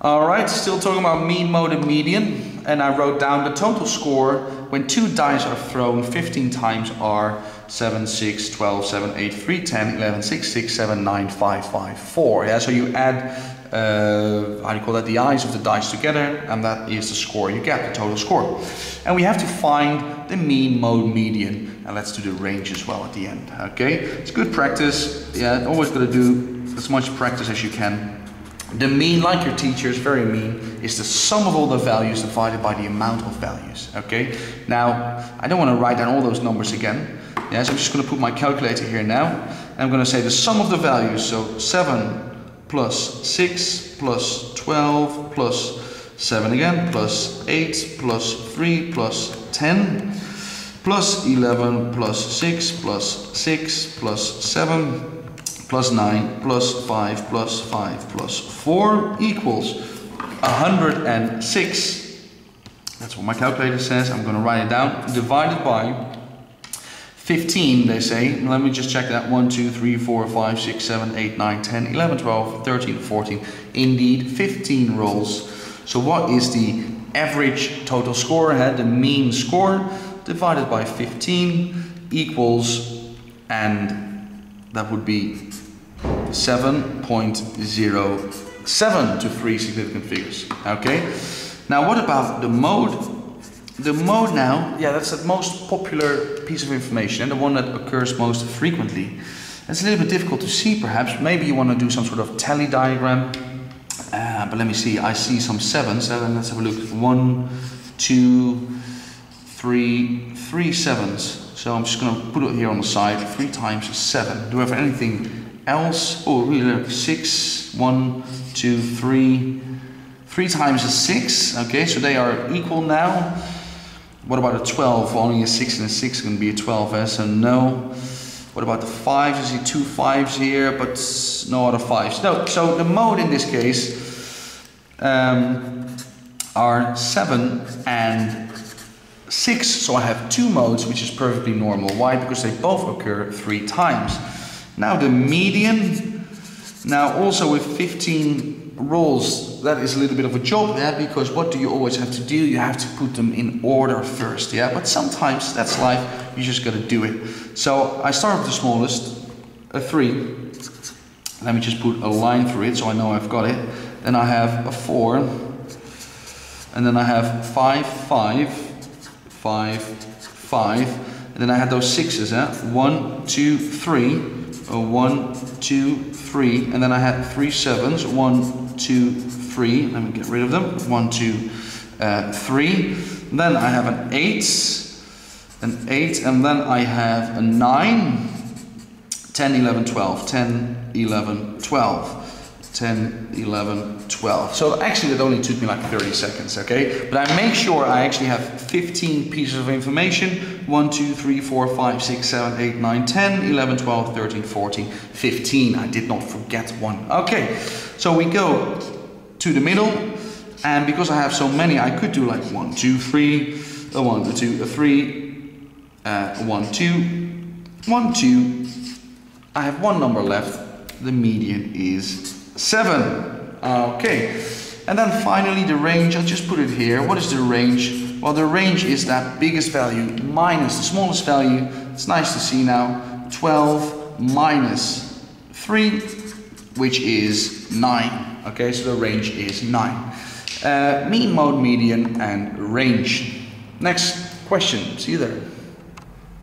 All right, still talking about mean, mode, and median. And I wrote down the total score when two dice are thrown 15 times are 7, 6, 12, 7, 8, 3, 10, 11, 6, 6, 7, 9, 5, 5, 4. Yeah, so you add, uh, how do you call that, the eyes of the dice together, and that is the score you get, the total score. And we have to find the mean, mode, median, and let's do the range as well at the end, okay? It's good practice, yeah, always gotta do as much practice as you can the mean, like your teacher, is very mean, is the sum of all the values divided by the amount of values, okay? Now, I don't want to write down all those numbers again. Yeah, so I'm just going to put my calculator here now. And I'm going to say the sum of the values, so 7 plus 6 plus 12 plus 7 again, plus 8 plus 3 plus 10 plus 11 plus 6 plus 6 plus 7 plus 9 plus 5 plus 5 plus 4 equals 106. That's what my calculator says. I'm going to write it down. Divided by 15, they say. Let me just check that. 1, 2, 3, 4, 5, 6, 7, 8, 9, 10, 11, 12, 13, 14. Indeed, 15 rolls. So what is the average total score? Had the mean score divided by 15 equals, and that would be 7.07 to three significant figures. Okay? Now what about the mode? The mode now, yeah, that's the most popular piece of information and the one that occurs most frequently. It's a little bit difficult to see perhaps. Maybe you want to do some sort of tally diagram. Uh, but let me see, I see some sevens. Uh, let's have a look. One, two, three, three sevens. So I'm just going to put it here on the side. Three times seven. Do we have anything else, oh really, six, one, two, three, three times a six, okay, so they are equal now. What about a 12? Only a 6 and a 6 can be a 12, eh? so no. What about the 5s? I see two 5s here, but no other 5s. No, so the mode in this case um, are 7 and 6, so I have two modes, which is perfectly normal. Why? Because they both occur three times. Now the median, now also with 15 rolls, that is a little bit of a job there because what do you always have to do? You have to put them in order first, yeah? But sometimes that's life, you just gotta do it. So I start with the smallest, a 3. Let me just put a line through it so I know I've got it. Then I have a 4. And then I have 5, 5, 5, 5. And then I had those sixes, eh? 1, 2, 3 a one, two, three, and then I had three sevens, one, two, three, let me get rid of them, one, two, uh, three, then I have an eight, an eight, and then I have a nine, 10, 11, 12, 10, 11, 12. 10, 11, 12. So actually that only took me like 30 seconds, okay? But I make sure I actually have 15 pieces of information. 1, 2, 3, 4, 5, 6, 7, 8, 9, 10, 11, 12, 13, 14, 15. I did not forget one. Okay, so we go to the middle. And because I have so many, I could do like 1, 2, 3, a 1, a 2, a 3, uh, 1, 2, 1, 2. I have one number left. The median is 7. Okay. And then finally the range, I'll just put it here. What is the range? Well, the range is that biggest value minus the smallest value. It's nice to see now. 12 minus 3, which is 9. Okay, so the range is 9. Uh, mean, mode, median, and range. Next question. See you there.